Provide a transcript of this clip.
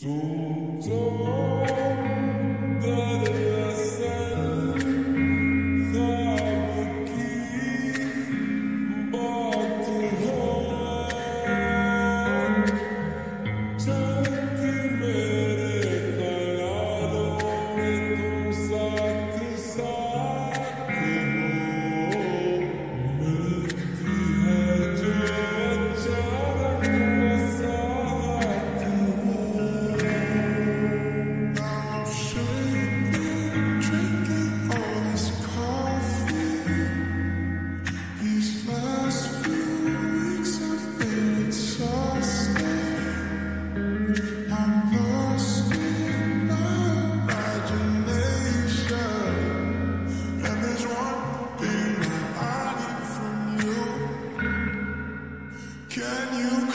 Zum, zum. Puta